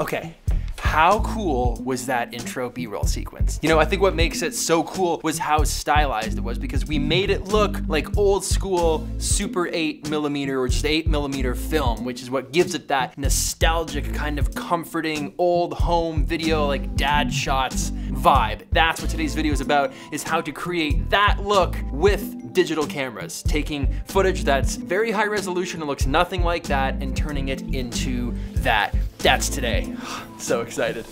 okay. How cool was that intro B-roll sequence? You know, I think what makes it so cool was how stylized it was because we made it look like old school Super 8 millimeter or just 8 millimeter film, which is what gives it that nostalgic kind of comforting old home video like dad shots vibe. That's what today's video is about, is how to create that look with digital cameras, taking footage that's very high resolution and looks nothing like that and turning it into that. That's today. so excited.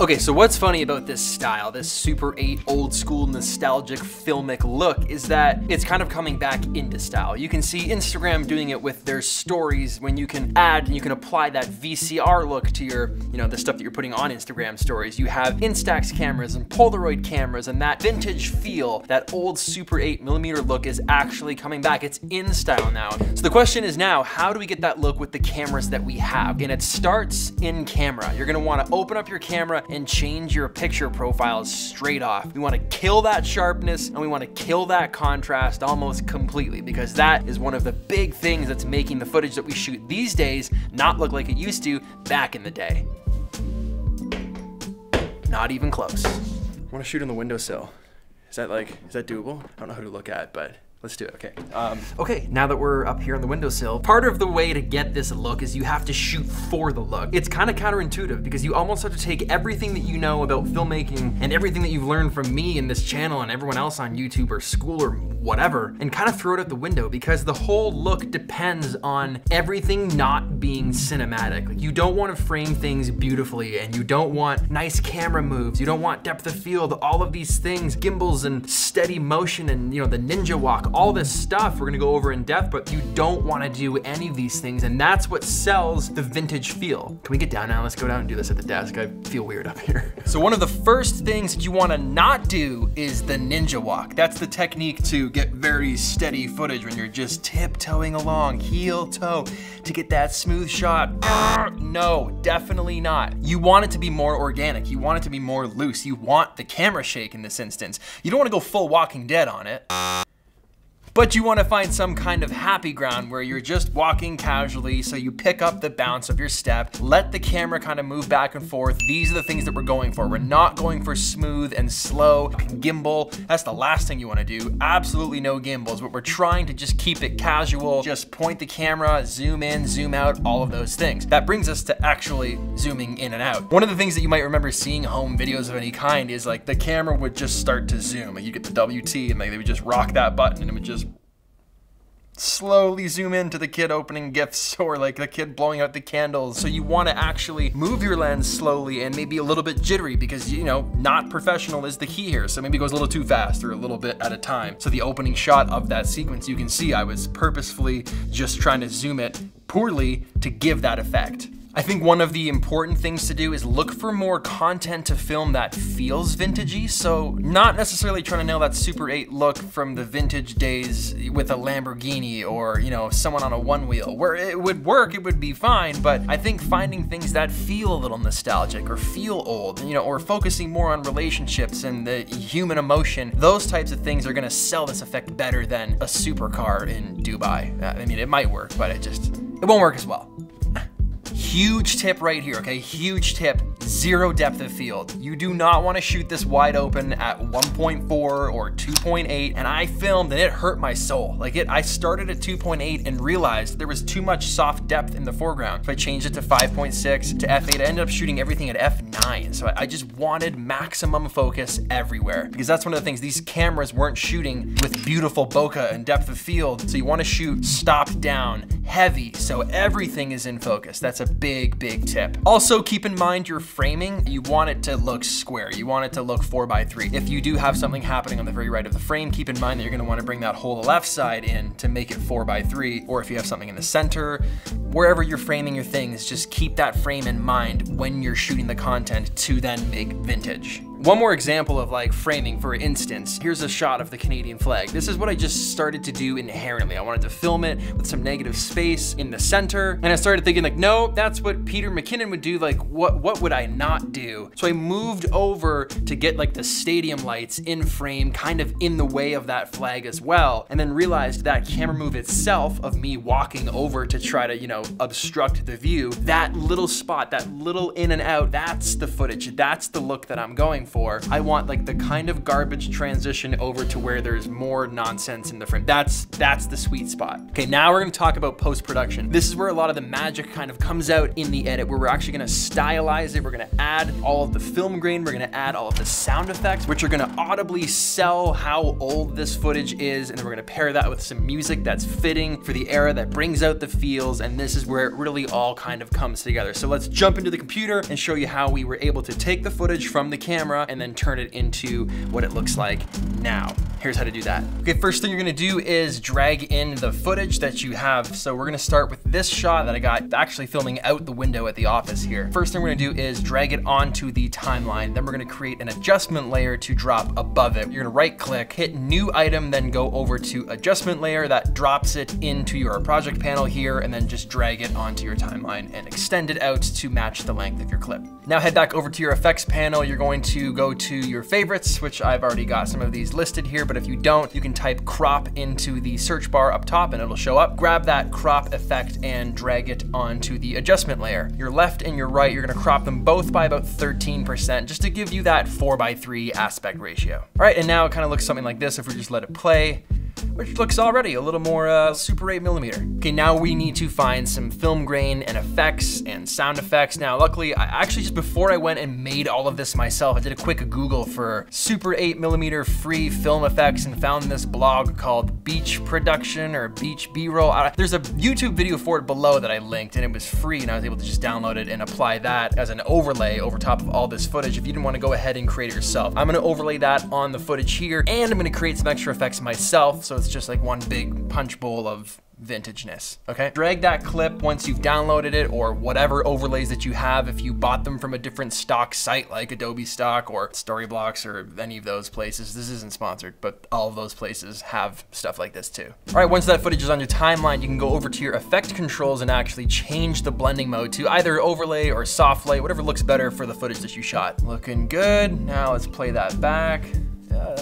Okay, so what's funny about this style, this Super 8 old school nostalgic filmic look, is that it's kind of coming back into style. You can see Instagram doing it with their stories when you can add and you can apply that VCR look to your, you know, the stuff that you're putting on Instagram stories. You have Instax cameras and Polaroid cameras and that vintage feel, that old Super 8 millimeter look is actually coming back. It's in style now. So the question is now, how do we get that look with the cameras that we have? And it starts in camera. You're gonna wanna open up your camera and change your picture profiles straight off. We wanna kill that sharpness and we wanna kill that contrast almost completely because that is one of the big things that's making the footage that we shoot these days not look like it used to back in the day. Not even close. I wanna shoot on the windowsill. Is that like, is that doable? I don't know who to look at, but Let's do it, okay. Um, okay, now that we're up here on the windowsill, part of the way to get this look is you have to shoot for the look. It's kind of counterintuitive because you almost have to take everything that you know about filmmaking and everything that you've learned from me in this channel and everyone else on YouTube or school or whatever and kind of throw it out the window because the whole look depends on everything not being cinematic. You don't want to frame things beautifully and you don't want nice camera moves. You don't want depth of field, all of these things, gimbals and steady motion and you know the ninja walk, all this stuff we're gonna go over in depth, but you don't wanna do any of these things, and that's what sells the vintage feel. Can we get down now? Let's go down and do this at the desk. I feel weird up here. So one of the first things that you wanna not do is the ninja walk. That's the technique to get very steady footage when you're just tiptoeing along, heel toe, to get that smooth shot. No, definitely not. You want it to be more organic. You want it to be more loose. You want the camera shake in this instance. You don't wanna go full Walking Dead on it but you want to find some kind of happy ground where you're just walking casually so you pick up the bounce of your step, let the camera kind of move back and forth. These are the things that we're going for. We're not going for smooth and slow gimbal. That's the last thing you want to do. Absolutely no gimbals, but we're trying to just keep it casual, just point the camera, zoom in, zoom out, all of those things. That brings us to actually zooming in and out. One of the things that you might remember seeing home videos of any kind is like the camera would just start to zoom. Like you get the WT and like they would just rock that button and it would just slowly zoom into the kid opening gifts or like the kid blowing out the candles. So you want to actually move your lens slowly and maybe a little bit jittery because, you know, not professional is the key here. So maybe it goes a little too fast or a little bit at a time. So the opening shot of that sequence, you can see I was purposefully just trying to zoom it poorly to give that effect. I think one of the important things to do is look for more content to film that feels vintagey. So not necessarily trying to nail that Super 8 look from the vintage days with a Lamborghini or, you know, someone on a one wheel where it would work, it would be fine. But I think finding things that feel a little nostalgic or feel old, you know, or focusing more on relationships and the human emotion, those types of things are gonna sell this effect better than a supercar in Dubai. I mean, it might work, but it just, it won't work as well. Huge tip right here, okay? Huge tip zero depth of field. You do not want to shoot this wide open at 1.4 or 2.8 and I filmed and it hurt my soul. Like it, I started at 2.8 and realized there was too much soft depth in the foreground. So I changed it to 5.6 to f8. I ended up shooting everything at f9. So I just wanted maximum focus everywhere because that's one of the things. These cameras weren't shooting with beautiful bokeh and depth of field. So you want to shoot stopped down, heavy, so everything is in focus. That's a big, big tip. Also keep in mind your framing, you want it to look square. You want it to look four by three. If you do have something happening on the very right of the frame, keep in mind that you're gonna wanna bring that whole left side in to make it four by three, or if you have something in the center, wherever you're framing your things, just keep that frame in mind when you're shooting the content to then make vintage One more example of like framing, for instance, here's a shot of the Canadian flag. This is what I just started to do inherently. I wanted to film it with some negative space in the center. And I started thinking like, no, that's what Peter McKinnon would do. Like what, what would I not do? So I moved over to get like the stadium lights in frame, kind of in the way of that flag as well. And then realized that camera move itself of me walking over to try to, you know, obstruct the view, that little spot, that little in and out, that's the footage. That's the look that I'm going I want like the kind of garbage transition over to where there's more nonsense in the frame. That's, that's the sweet spot. Okay, now we're gonna talk about post-production. This is where a lot of the magic kind of comes out in the edit, where we're actually gonna stylize it. We're gonna add all of the film grain. We're gonna add all of the sound effects, which are gonna audibly sell how old this footage is. And then we're gonna pair that with some music that's fitting for the era that brings out the feels. And this is where it really all kind of comes together. So let's jump into the computer and show you how we were able to take the footage from the camera and then turn it into what it looks like now. Here's how to do that. Okay, first thing you're gonna do is drag in the footage that you have. So we're gonna start with this shot that I got actually filming out the window at the office here. First thing we're gonna do is drag it onto the timeline. Then we're gonna create an adjustment layer to drop above it. You're gonna right click, hit new item, then go over to adjustment layer. That drops it into your project panel here, and then just drag it onto your timeline and extend it out to match the length of your clip. Now head back over to your effects panel. You're going to go to your favorites, which I've already got some of these listed here, but if you don't, you can type crop into the search bar up top and it'll show up. Grab that crop effect and drag it onto the adjustment layer. Your left and your right, you're gonna crop them both by about 13% just to give you that four by three aspect ratio. All right, and now it kind of looks something like this if we just let it play which looks already a little more uh, Super 8 millimeter. Okay, now we need to find some film grain and effects and sound effects. Now, luckily, I actually just before I went and made all of this myself, I did a quick Google for Super 8 millimeter free film effects and found this blog called Beach Production or Beach B-roll. There's a YouTube video for it below that I linked and it was free and I was able to just download it and apply that as an overlay over top of all this footage if you didn't want to go ahead and create it yourself. I'm going to overlay that on the footage here and I'm going to create some extra effects myself so it's just like one big punch bowl of vintageness, okay? Drag that clip once you've downloaded it or whatever overlays that you have if you bought them from a different stock site like Adobe Stock or Storyblocks or any of those places. This isn't sponsored, but all of those places have stuff like this too. All right, once that footage is on your timeline, you can go over to your effect controls and actually change the blending mode to either overlay or soft light, whatever looks better for the footage that you shot. Looking good. Now let's play that back.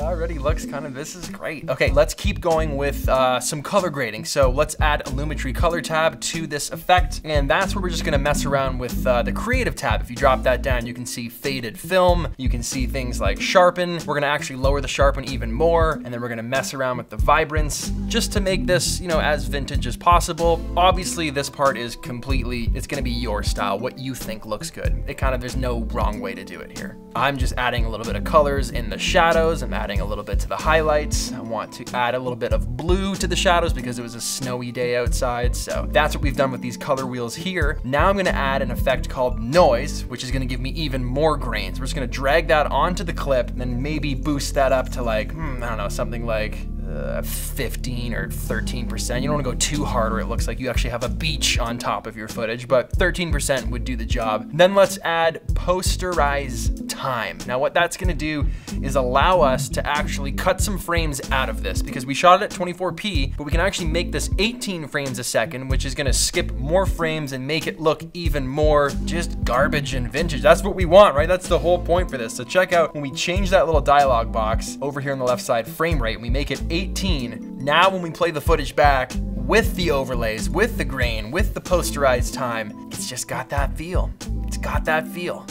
Already looks kind of, this is great. Okay, let's keep going with uh, some color grading. So let's add a Lumetri color tab to this effect. And that's where we're just gonna mess around with uh, the creative tab. If you drop that down, you can see faded film. You can see things like sharpen. We're gonna actually lower the sharpen even more. And then we're gonna mess around with the vibrance just to make this, you know, as vintage as possible. Obviously this part is completely, it's gonna be your style, what you think looks good. It kind of, there's no wrong way to do it here. I'm just adding a little bit of colors in the shadows I'm adding a little bit to the highlights. I want to add a little bit of blue to the shadows because it was a snowy day outside. So that's what we've done with these color wheels here. Now I'm gonna add an effect called noise, which is gonna give me even more grains. We're just gonna drag that onto the clip and then maybe boost that up to like, hmm, I don't know, something like uh, 15 or 13%. You don't wanna go too hard or it looks like you actually have a beach on top of your footage, but 13% would do the job. Then let's add posterize time. Now what that's gonna do is allow us to actually cut some frames out of this because we shot it at 24p, but we can actually make this 18 frames a second, which is gonna skip more frames and make it look even more just garbage and vintage. That's what we want, right? That's the whole point for this. So check out when we change that little dialog box over here on the left side frame rate, we make it 18. Now when we play the footage back, with the overlays, with the grain, with the posterized time, it's just got that feel. It's got that feel.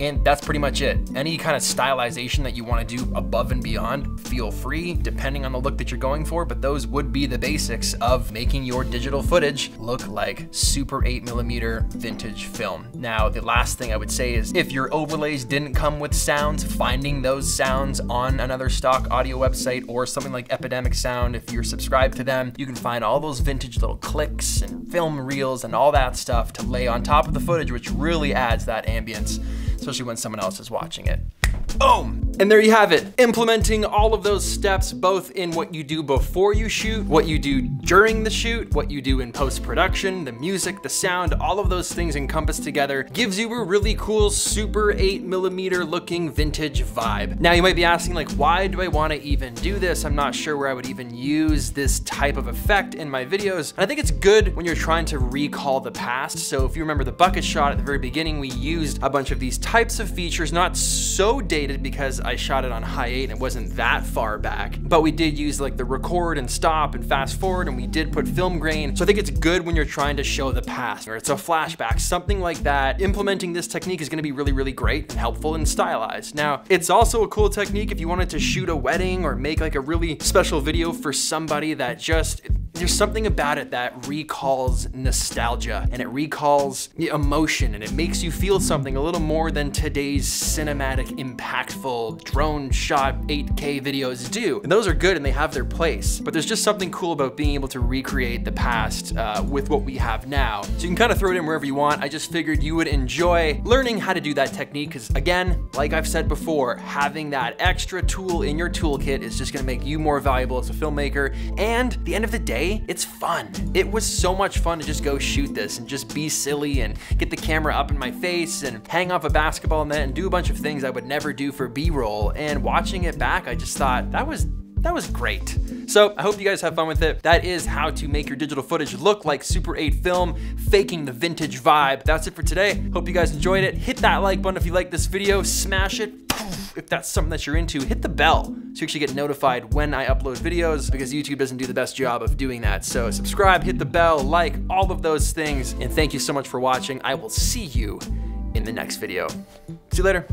And that's pretty much it. Any kind of stylization that you want to do above and beyond, feel free, depending on the look that you're going for, but those would be the basics of making your digital footage look like super eight millimeter vintage film. Now, the last thing I would say is if your overlays didn't come with sounds, finding those sounds on another stock audio website or something like Epidemic Sound, if you're subscribed to them, you can find all those vintage little clicks and film reels and all that stuff to lay on top of the footage, which really adds that ambience especially when someone else is watching it. Boom! And there you have it, implementing all of those steps both in what you do before you shoot, what you do during the shoot, what you do in post-production, the music, the sound, all of those things encompassed together gives you a really cool super 8 millimeter looking vintage vibe. Now you might be asking like, why do I wanna even do this? I'm not sure where I would even use this type of effect in my videos. And I think it's good when you're trying to recall the past. So if you remember the bucket shot at the very beginning, we used a bunch of these types of features, not so dated because I shot it on high eight and it wasn't that far back, but we did use like the record and stop and fast forward and we did put film grain. So I think it's good when you're trying to show the past or it's a flashback, something like that. Implementing this technique is gonna be really, really great and helpful and stylized. Now, it's also a cool technique if you wanted to shoot a wedding or make like a really special video for somebody that just there's something about it that recalls nostalgia and it recalls emotion and it makes you feel something a little more than today's cinematic, impactful, drone shot 8K videos do. And those are good and they have their place, but there's just something cool about being able to recreate the past uh, with what we have now. So you can kind of throw it in wherever you want. I just figured you would enjoy learning how to do that technique because again, like I've said before, having that extra tool in your toolkit is just gonna make you more valuable as a filmmaker. And the end of the it's fun. It was so much fun to just go shoot this and just be silly and get the camera up in my face and hang off a basketball net and do a bunch of things I would never do for B-roll. And watching it back, I just thought that was that was great. So I hope you guys have fun with it. That is how to make your digital footage look like Super 8 film, faking the vintage vibe. That's it for today. Hope you guys enjoyed it. Hit that like button if you like this video, smash it if that's something that you're into, hit the bell so you actually get notified when I upload videos because YouTube doesn't do the best job of doing that. So subscribe, hit the bell, like, all of those things. And thank you so much for watching. I will see you in the next video. See you later.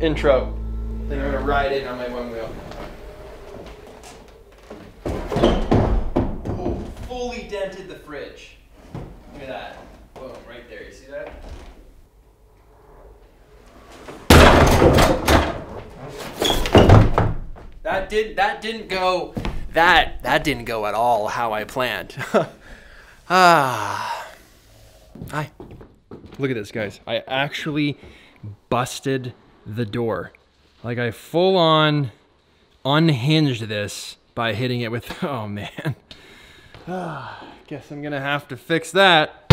Intro. Then I'm gonna ride in on my one wheel. Oh, fully dented the fridge. Look at that. Boom, right there. You see that? That did that didn't go that that didn't go at all how I planned. ah. Hi. Look at this guys. I actually busted the door. Like I full on unhinged this by hitting it with oh man. Ah, guess I'm gonna have to fix that.